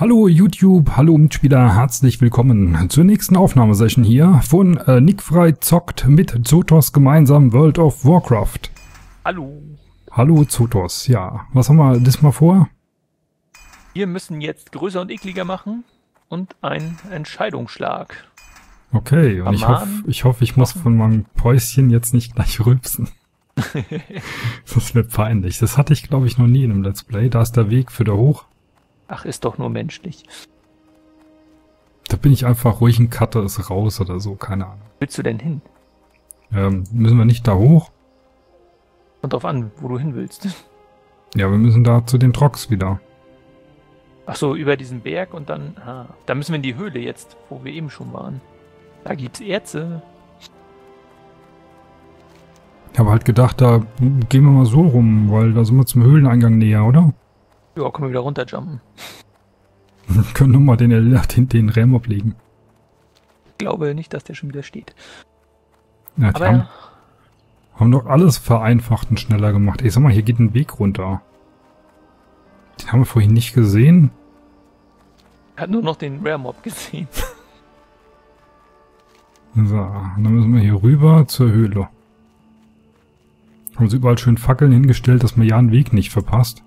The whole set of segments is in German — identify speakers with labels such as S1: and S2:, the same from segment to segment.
S1: Hallo YouTube, hallo Mitspieler, herzlich willkommen zur nächsten Aufnahmesession hier von äh, Nick Frei zockt mit Zotos gemeinsam World of Warcraft.
S2: Hallo.
S1: Hallo Zotos, ja. Was haben wir diesmal vor?
S2: Wir müssen jetzt größer und ekliger machen und einen Entscheidungsschlag.
S1: Okay, und ich hoffe, ich, hoff, ich muss von meinem Päuschen jetzt nicht gleich rülpsen. das wird peinlich. Das hatte ich, glaube ich, noch nie in einem Let's Play. Da ist der Weg für da hoch.
S2: Ach, ist doch nur menschlich.
S1: Da bin ich einfach ruhig ein Cutter ist raus oder so, keine Ahnung.
S2: Willst du denn hin?
S1: Ähm, müssen wir nicht da hoch?
S2: Kommt drauf an, wo du hin willst.
S1: Ja, wir müssen da zu den Trocks wieder.
S2: Ach so, über diesen Berg und dann, ah, da müssen wir in die Höhle jetzt, wo wir eben schon waren. Da gibt's Erze.
S1: Ich habe halt gedacht, da gehen wir mal so rum, weil da sind wir zum Höhleneingang näher, oder?
S2: Ja, können wir wieder runterjumpen.
S1: Wir können nochmal den, den, den Ram ablegen.
S2: Ich glaube nicht, dass der schon wieder steht.
S1: Ja, Aber haben, haben doch alles vereinfacht und schneller gemacht. Ich sag mal, hier geht ein Weg runter. Den haben wir vorhin nicht gesehen.
S2: Er hat nur noch den Rare Mob gesehen.
S1: so, dann müssen wir hier rüber zur Höhle. Haben sie überall schön Fackeln hingestellt, dass man ja einen Weg nicht verpasst.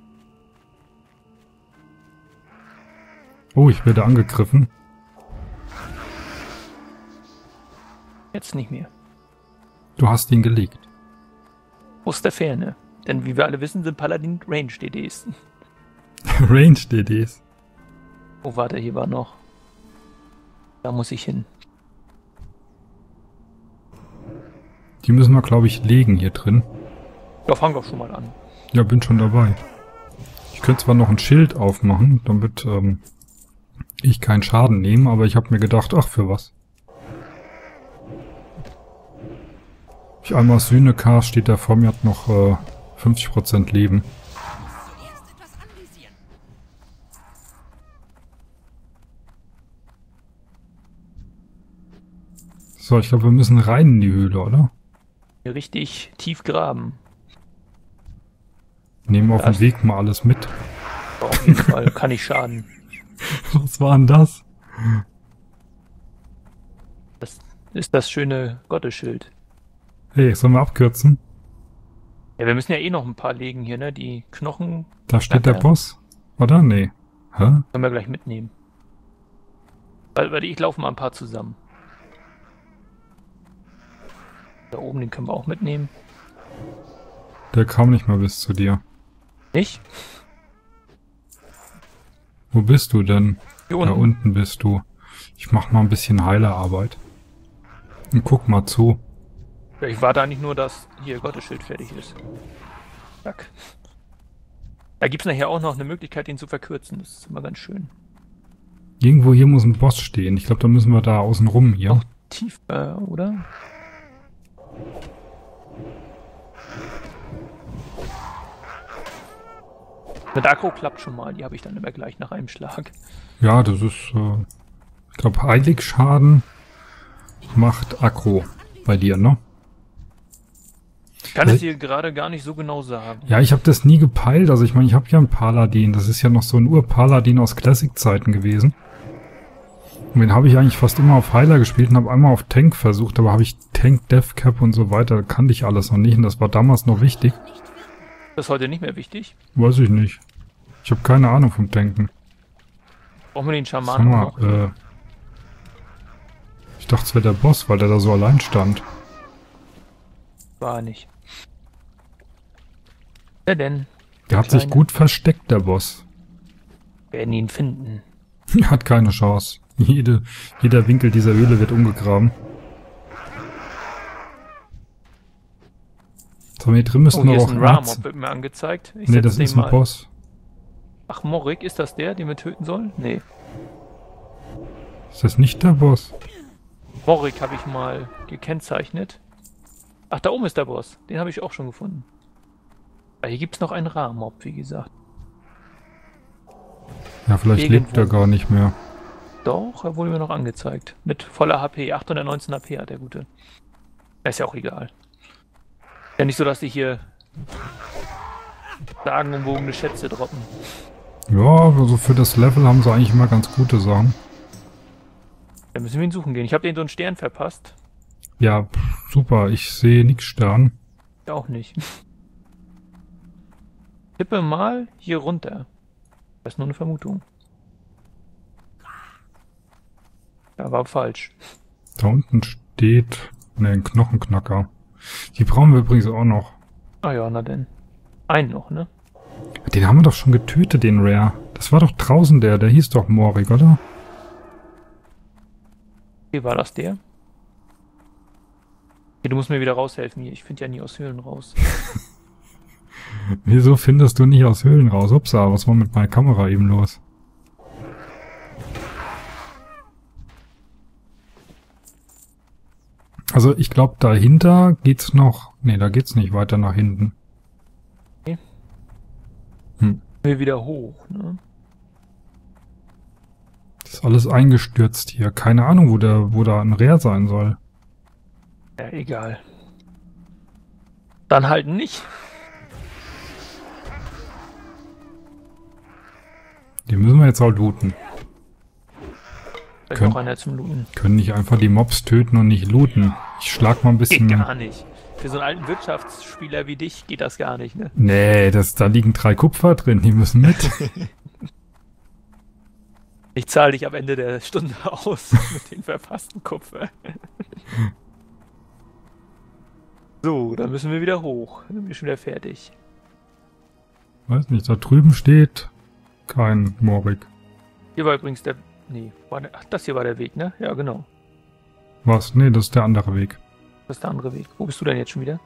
S1: Oh, ich werde angegriffen.
S2: Jetzt nicht mehr.
S1: Du hast ihn gelegt.
S2: Aus der Ferne. Denn wie wir alle wissen, sind Paladin Range-DDs.
S1: Range-DDs?
S2: Oh, warte, hier war noch. Da muss ich hin.
S1: Die müssen wir, glaube ich, legen hier drin.
S2: Ja, fang doch schon mal an.
S1: Ja, bin schon dabei. Ich könnte zwar noch ein Schild aufmachen, damit ähm, ich keinen Schaden nehme, aber ich habe mir gedacht, ach, für was? Ich einmal Synekar steht da vor mir, hat noch äh, 50% Leben. So, ich glaube, wir müssen rein in die Höhle, oder?
S2: Richtig tief graben.
S1: Nehmen auf dem Weg mal alles mit.
S2: Auf jeden Fall, kann nicht schaden.
S1: Was war denn das?
S2: Das ist das schöne Gottesschild.
S1: Hey, sollen wir abkürzen?
S2: Ja, wir müssen ja eh noch ein paar legen hier, ne? Die Knochen.
S1: Da steht der Boss. Oder? Nee.
S2: Hä? Können wir gleich mitnehmen. Weil, weil ich laufe mal ein paar zusammen. Da oben, den können wir auch mitnehmen.
S1: Der kam nicht mal bis zu dir.
S2: Nicht?
S1: Wo bist du denn? Hier unten. Da unten bist du. Ich mach mal ein bisschen Heilerarbeit. Und guck mal zu.
S2: Ja, ich warte eigentlich nur, dass hier Gottesschild fertig ist. Zack. Da gibt's nachher auch noch eine Möglichkeit, ihn zu verkürzen. Das ist immer ganz schön.
S1: Irgendwo hier muss ein Boss stehen. Ich glaube, da müssen wir da außen rum hier. Noch
S2: tiefer, oder? Mit Akro klappt schon mal, die habe ich dann immer gleich nach einem Schlag.
S1: Ja, das ist, äh, ich glaube, Heiligschaden macht Akro bei dir, ne?
S2: Ich kann also, es dir gerade gar nicht so genau sagen.
S1: Ja, ich habe das nie gepeilt. Also ich meine, ich habe ja einen Paladin. Das ist ja noch so ein Ur-Paladin aus Classic-Zeiten gewesen. Und den habe ich eigentlich fast immer auf Heiler gespielt und habe einmal auf Tank versucht, aber habe ich Tank, Deathcap und so weiter, kannte ich alles noch nicht und das war damals noch wichtig.
S2: Das ist heute nicht mehr wichtig?
S1: Weiß ich nicht. Ich habe keine Ahnung vom Tanken.
S2: Brauchen wir den Schamanen
S1: mal, äh, Ich dachte, es wäre der Boss, weil der da so allein stand.
S2: War nicht. Wer denn?
S1: Der, der hat Kleine. sich gut versteckt, der Boss.
S2: Werden ihn finden.
S1: hat keine Chance. Jede, jeder Winkel dieser Höhle wird umgegraben. Hier drin müssen oh,
S2: wir
S1: auch...
S2: Ist ein Ramob wird mir angezeigt.
S1: Ich nee, das ist ein. Boss.
S2: Ach, Morik, ist das der, den wir töten sollen? Nee.
S1: Ist das nicht der Boss?
S2: Morik habe ich mal gekennzeichnet. Ach, da oben ist der Boss. Den habe ich auch schon gefunden. Aber hier gibt es noch einen Ramob, wie gesagt.
S1: Ja, vielleicht Irgendwo. lebt er gar nicht mehr.
S2: Doch, er wurde mir noch angezeigt. Mit voller HP. 819 HP hat der Gute. Ist ja auch egal. Ja, nicht so, dass die hier sagenumwogene Schätze droppen.
S1: Ja, also für das Level haben sie eigentlich immer ganz gute Sachen.
S2: Da müssen wir ihn suchen gehen. Ich habe den so einen Stern verpasst.
S1: Ja, super. Ich sehe nix Stern.
S2: Auch nicht. Tippe mal hier runter. Das ist nur eine Vermutung. Ja, war falsch.
S1: Da unten steht ne, ein Knochenknacker. Die brauchen wir übrigens auch noch.
S2: Ah ja, na denn. Einen noch, ne?
S1: Den haben wir doch schon getötet, den Rare. Das war doch draußen der. Der hieß doch Morik, oder?
S2: Wie war das der? Okay, du musst mir wieder raushelfen hier. Ich finde ja nie aus Höhlen raus.
S1: Wieso findest du nicht aus Höhlen raus? Upsa, was war mit meiner Kamera eben los? Also ich glaube, dahinter geht's noch... Nee, da geht's nicht weiter nach hinten.
S2: Wir wieder hoch, ne?
S1: Das ist alles eingestürzt hier. Keine Ahnung, wo, der, wo da ein Rare sein soll.
S2: Ja, egal. Dann halt nicht.
S1: Die müssen wir jetzt auch looten.
S2: Vielleicht
S1: Könnt-
S2: noch einer zum Looten.
S1: Können nicht einfach die Mobs töten und nicht looten. Ich schlag mal ein
S2: Geht
S1: bisschen...
S2: gar nicht. Für so einen alten Wirtschaftsspieler wie dich geht das gar nicht, ne?
S1: Nee, das, da liegen drei Kupfer drin, die müssen mit.
S2: Ich zahle dich am Ende der Stunde aus mit den verpassten Kupfer. so, dann müssen wir wieder hoch. Dann sind wir schon wieder fertig.
S1: Weiß nicht, da drüben steht kein Morik.
S2: Hier war übrigens der. Nee, war der, ach, das hier war der Weg, ne? Ja, genau.
S1: Was? Nee, das ist der andere Weg.
S2: Das ist der andere Weg. Wo bist du denn jetzt schon wieder?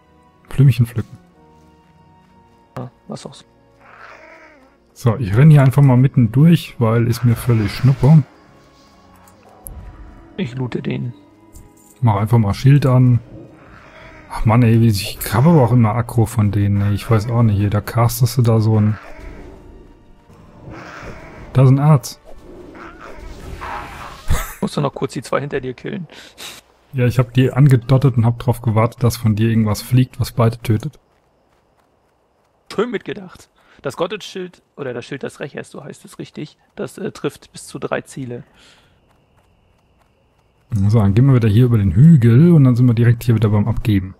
S1: Blümchen pflücken.
S2: Ah, was auch so.
S1: Ich renne hier einfach mal mitten durch, weil ist mir völlig schnuppe.
S2: Ich loote den.
S1: Mach einfach mal Schild an. Ach Mann, ey, wie- ich habe aber auch immer Akro von denen, ey. Ich weiß auch nicht, hier, da castest du da so ein... Da ist ein Arzt.
S2: Musst du noch kurz die zwei hinter dir killen.
S1: Ja, ich habe die angedottet und habe darauf gewartet, dass von dir irgendwas fliegt, was beide tötet.
S2: Schön mitgedacht. Das Gottesschild, oder das Schild des Rächers, so heißt es richtig, das äh, trifft bis zu drei Ziele.
S1: So, dann gehen wir wieder hier über den Hügel und dann sind wir direkt hier wieder beim Abgeben.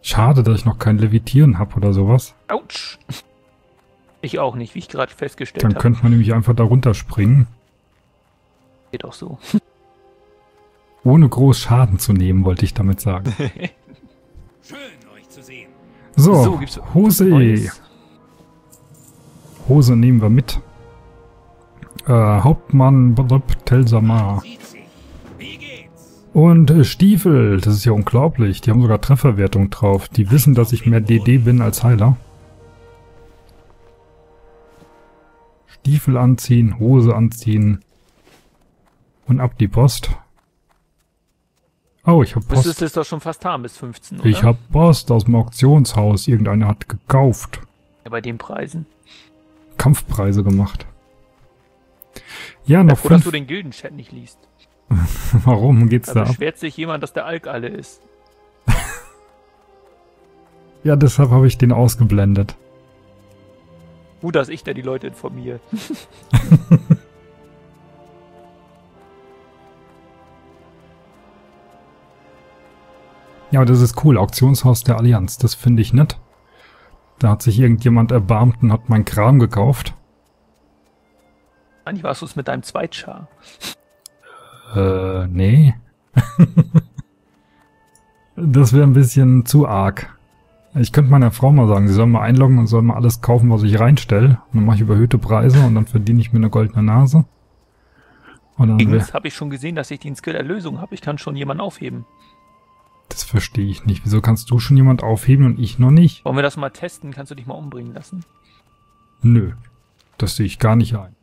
S1: Schade, dass ich noch kein Levitieren habe oder sowas.
S2: Autsch! Ich auch nicht, wie ich gerade festgestellt
S1: Dann
S2: habe.
S1: könnte man nämlich einfach da runterspringen,
S2: Geht auch so.
S1: ohne groß Schaden zu nehmen, wollte ich damit sagen.
S3: Schön, euch zu sehen.
S1: So,
S2: So, gibt's
S1: Hose. Hose nehmen wir mit. Äh, Hauptmann Brb Telsamar. Und äh, Stiefel, das ist ja unglaublich. Die haben sogar Trefferwertung drauf. Die wissen, dass ich mehr DD bin als Heiler. Stiefel anziehen, Hose anziehen. Und ab die Post. Oh, ich hab
S2: Müsstest
S1: Post.
S2: du es doch schon fast haben bis 15, oder?
S1: Ich hab Post aus dem Auktionshaus. Irgendeiner hat gekauft.
S2: Ja, bei den Preisen.
S1: Kampfpreise gemacht. Ja,
S2: Ja,
S1: noch
S2: froh, dass du den Gildenchat nicht liest.
S1: Warum geht's
S2: Da
S1: da ab?
S2: beschwert sich jemand, dass der Alk alle ist.
S1: Ja, deshalb habe ich den ausgeblendet.
S2: Gut, dass ich da die Leute informiere.
S1: Ja, aber das ist cool. Auktionshaus der Allianz. Das finde ich nett. Da hat sich irgendjemand erbarmt und hat mein Kram gekauft.
S2: Eigentlich warst du es mit deinem Zweitschar.
S1: Äh, nee. das wäre ein bisschen zu arg. Ich könnte meiner Frau mal sagen, sie soll mal einloggen und soll mal alles kaufen, was ich reinstelle. Und dann mache ich überhöhte Preise und dann verdiene ich mir eine goldene Nase. Und dann wär,
S2: Übrigens habe ich schon gesehen, dass ich den Skill Erlösung habe. Ich kann schon jemanden aufheben.
S1: das verstehe ich nicht. Wieso kannst du schon jemand aufheben und ich noch nicht?
S2: Wollen wir das mal testen? Kannst du dich mal umbringen lassen?
S1: Nö. Das sehe ich gar nicht ein.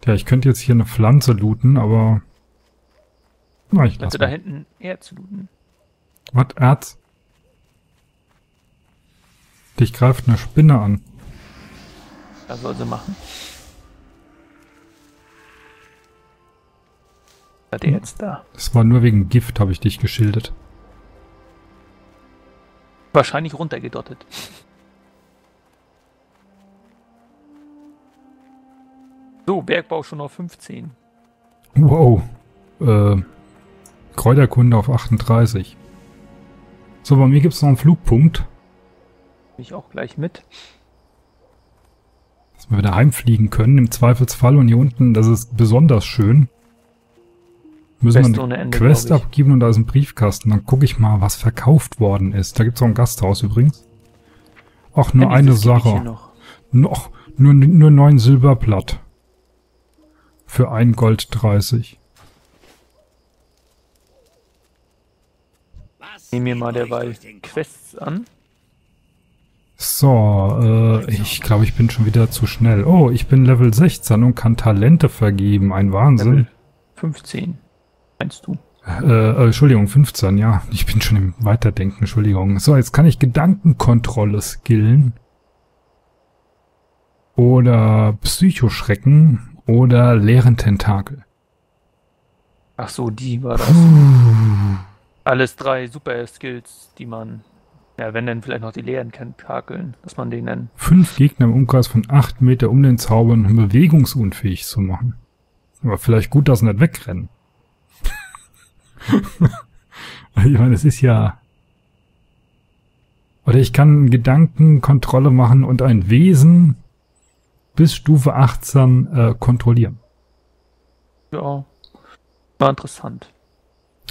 S1: Tja, ich könnte jetzt hier eine Pflanze looten, aber... Na, ich lasse
S2: du da hinten Erz looten?
S1: Was? Erz? Dich greift eine Spinne an.
S2: Das soll sie machen. Hat er jetzt da?
S1: Das war nur wegen Gift, habe ich dich geschildert.
S2: Wahrscheinlich runtergedottet. So, Bergbau schon auf 15.
S1: Wow. Äh, Kräuterkunde auf 38. So, bei mir gibt es noch einen Flugpunkt,
S2: ich auch gleich mit.
S1: dass wir wieder heimfliegen können, im Zweifelsfall. Und hier unten, das ist besonders schön. Müssen
S2: Quest
S1: wir eine
S2: Ende,
S1: Quest abgeben und da ist ein Briefkasten. Dann gucke ich mal, was verkauft worden ist. Da gibt es auch ein Gasthaus übrigens. Ach, nur
S2: Ja,
S1: eine Sache.
S2: Noch.
S1: Noch, nur, nur neun Silberblatt. Für ein Gold 30.
S2: Wir
S3: geht
S2: mal derweil? Quests an.
S1: So, äh, ich glaube, ich bin schon wieder zu schnell. Oh, ich bin Level 16 und kann Talente vergeben. Ein Wahnsinn.
S2: Level 15. Meinst du?
S1: Äh, äh, Entschuldigung, 15, ja. Ich bin schon im Weiterdenken, Entschuldigung. So, jetzt kann ich Gedankenkontrolle skillen. Oder Psychoschrecken. Oder leeren Tentakel.
S2: Ach so, die war das. Alles drei Super Skills, die man, ja, wenn dann vielleicht noch die leeren Tentakeln, dass man den dann,
S1: Fünf Gegner im Umkreis von 8 Meter um den Zaubern bewegungsunfähig zu machen. Aber vielleicht gut, dass sie nicht wegrennen. ich meine, es ist ja... Oder ich kann Gedankenkontrolle machen und ein Wesen bis Stufe 18 äh, kontrollieren.
S2: ja, war interessant.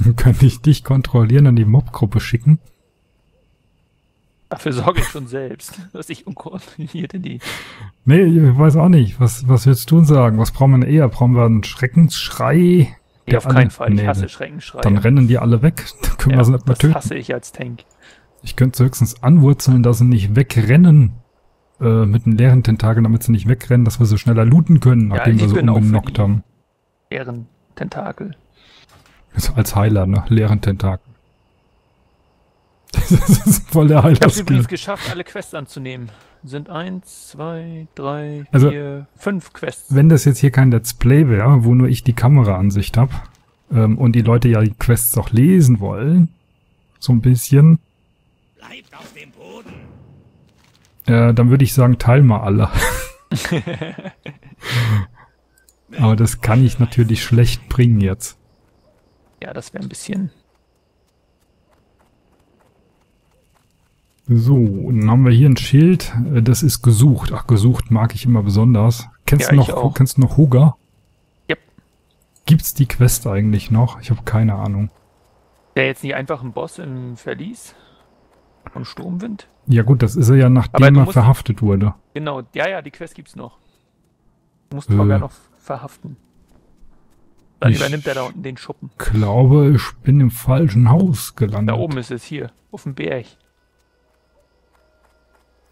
S1: Dann könnte ich dich kontrollieren und die Mobgruppe schicken.
S2: Dafür sorge ich schon selbst, dass ich unkoordiniert in die,
S1: Nee, ich weiß auch nicht. Was, was willst du sagen? Was brauchen wir denn eher? Brauchen wir einen Schreckensschrei?
S2: nee, auf
S1: alle-
S2: keinen Fall, ich
S1: nee,
S2: hasse
S1: nee.
S2: Schreckenschreie.
S1: Dann rennen die alle weg. Dann können wir
S2: ja,
S1: sie nicht mehr
S2: das
S1: töten.
S2: hasse ich als Tank.
S1: Ich könnte höchstens anwurzeln, dass sie nicht wegrennen. Äh, mit einem leeren Tentakel, damit sie nicht wegrennen, dass wir sie schneller looten können,
S2: Ja,
S1: nachdem
S2: die
S1: wir sie umgenockt haben.
S2: Deren Tentakel.
S1: Also als Heiler, ne? Leeren Tentakel. Das ist voll der
S2: Ich habe
S1: Heiler-Skill.
S2: übrigens geschafft, alle Quests anzunehmen. Sind eins, zwei, drei,
S1: Also,
S2: vier, fünf Quests.
S1: Wenn das jetzt hier kein Let's Play wäre, wo nur ich die Kameraansicht habe ähm, und die Leute ja die Quests auch lesen wollen, so ein bisschen,
S3: Bleibt auf dem Boden.
S1: äh, dann würde ich sagen, teil mal alle. Aber das kann ich natürlich schlecht bringen jetzt.
S2: Ja, das wäre ein bisschen.
S1: So, und dann haben wir hier ein Schild, äh, das ist gesucht. Ach, gesucht mag ich immer besonders. Kennst
S2: Ja,
S1: du noch, kennst du noch Huga?
S2: Yep.
S1: Gibt's die Quest eigentlich noch? Ich habe keine Ahnung.
S2: Der jetzt nicht einfach ein Boss im Verlies von Sturmwind?
S1: Ja gut, das ist er ja nachdem er verhaftet wurde.
S2: Genau, ja, ja, die Quest gibt's noch. Du musst
S1: Äh.
S2: Togger noch verhaften. Dann
S1: Ich-
S2: übernimmt er da unten den Schuppen.
S1: Glaube, ich bin im falschen Haus gelandet.
S2: Da oben ist es hier, auf dem Berg.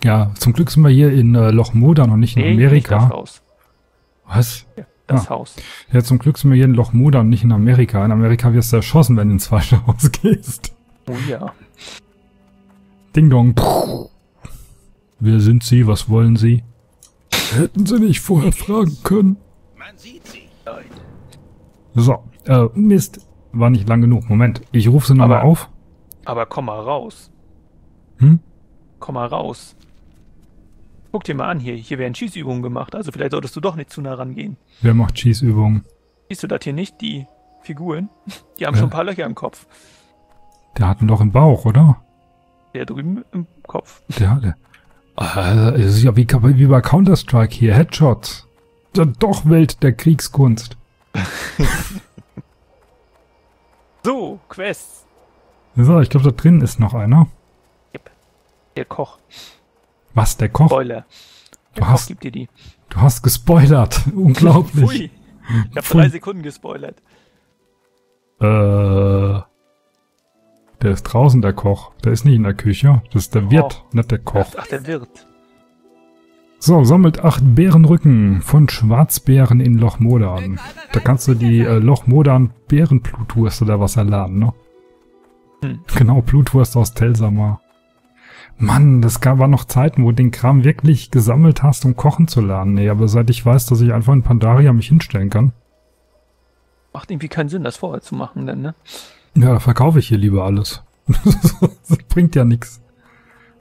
S1: Ja, zum Glück sind wir hier in äh, Loch Modan und nicht in
S2: Nee, nicht das
S1: Amerika.
S2: Haus.
S1: Was?
S2: Ja, das
S1: Ah.
S2: Haus.
S1: Ja, zum Glück sind wir hier in Loch Modan und nicht in Amerika. In Amerika wirst du erschossen, wenn du ins falsche Haus gehst.
S2: Oh ja.
S1: Ding dong. Wer sind Sie? Was wollen Sie? Hätten Sie nicht vorher fragen können.
S3: Man sieht sie.
S1: So, äh, Mist. War nicht lang genug. Moment, ich rufe sie nochmal auf.
S2: Aber komm mal raus.
S1: Hm?
S2: Komm mal raus. Guck dir mal an hier. Hier werden Schießübungen gemacht. Also vielleicht solltest du doch nicht zu nah rangehen.
S1: Wer macht Schießübungen?
S2: Siehst du das hier nicht? Die Figuren? Die haben
S1: Ja.
S2: schon ein paar Löcher im Kopf.
S1: Der hat ein Loch im Bauch, oder?
S2: Der drüben im Kopf.
S1: Der hatte. Ah, das ist ja wie, wie bei Counter-Strike hier. Headshots. Doch Welt der Kriegskunst.
S2: So, Quests.
S1: So, ich glaube, da drin ist noch einer.
S2: Der Koch.
S1: Was, der Koch?
S2: Spoiler. Der
S1: Du
S2: Koch
S1: hast-
S2: gibt dir die.
S1: Du hast gespoilert. Unglaublich.
S2: Pfui. Ich habe drei Sekunden gespoilert.
S1: Äh, der ist draußen, der Koch. Der ist nicht in der Küche. Das ist der Wirt, nicht der Koch.
S2: Ach, der Wirt.
S1: So, sammelt acht Bärenrücken von Schwarzbären in Loch Modan. Da kannst du die äh, Loch Modan Bärenblutwurst oder was erladen, ne?
S2: Hm.
S1: Genau, Blutwurst aus Telsamar. Mann, das gab, war noch Zeiten, wo du den Kram wirklich gesammelt hast, um kochen zu lernen. Nee, aber seit ich weiß, dass ich einfach in Pandaria mich hinstellen kann,
S2: Macht irgendwie keinen Sinn, das vorher zu machen, denn, ne?
S1: Ja, da verkaufe ich hier lieber alles. das bringt ja nichts.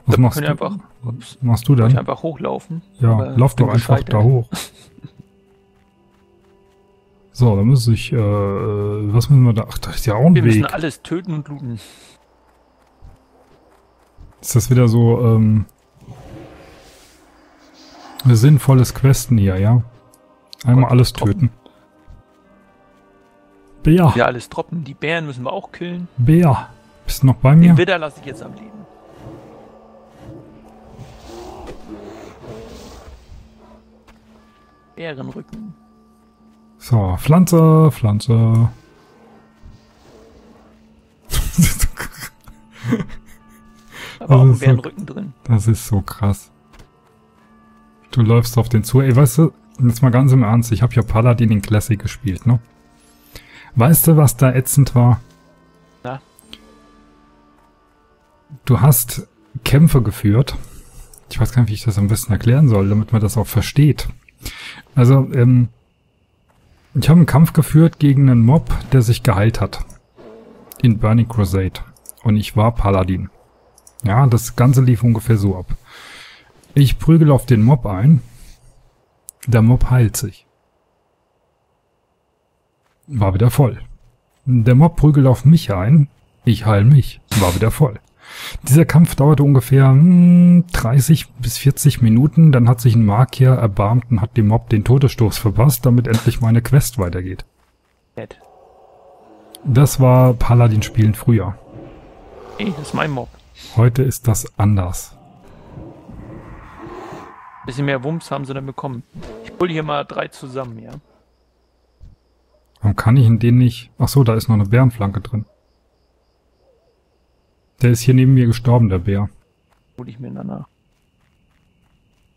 S1: Was
S2: Da
S1: machst du?
S2: wir einfach-
S1: was machst du
S2: Ich
S1: dann?
S2: einfach hochlaufen.
S1: Ja, lauf doch einfach da hoch. So, dann muss ich, äh, was müssen wir da? Ach, da ist ja auch ein
S2: Wir müssen
S1: Weg.
S2: alles töten und looten.
S1: Ist das wieder so, ähm, sinnvolles Questen hier, ja? Einmal
S2: Gott,
S1: alles
S2: Trocken.
S1: töten. Bär,
S2: Ja, alles droppen. Die Bären müssen wir auch killen.
S1: Bär, bist du noch bei mir?
S2: Den Widder lasse ich jetzt am Leben. Bärenrücken.
S1: So, Pflanze, Pflanze.
S2: Aber
S1: Also
S2: auch ein
S1: so-
S2: Bärenrücken drin.
S1: Das ist so krass. Du läufst auf den zu. Ey, weißt du, jetzt mal ganz im Ernst, ich habe ja Paladin in Classic gespielt, ne? Weißt du, was da ätzend war?
S2: Na?
S1: Du hast Kämpfe geführt. Ich weiß gar nicht, wie ich das am besten erklären soll, damit man das auch versteht. Also, ähm, ich habe einen Kampf geführt gegen einen Mob, der sich geheilt hat. In Burning Crusade. Und ich war Paladin. Ja, das Ganze lief ungefähr so ab. Ich prügel auf den Mob ein. Der Mob heilt sich. War wieder voll. Der Mob prügelt auf mich ein. Ich heil mich. War wieder voll. Dieser Kampf dauerte ungefähr hm, 30 bis 40 Minuten. Dann hat sich ein Magier erbarmt und hat dem Mob den Todesstoß verpasst, damit endlich meine Quest weitergeht.
S2: Nett.
S1: Das war Paladin spielen früher.
S2: Ey, das ist mein Mob.
S1: Heute ist das anders.
S2: Bisschen mehr Wumms haben sie dann bekommen. Ich hole hier mal drei zusammen, ja.
S1: Warum kann ich in den nicht? Ach so, da ist noch eine Bärenflanke drin. Der ist hier neben mir gestorben, der Bär.
S2: Hole ich mir danach.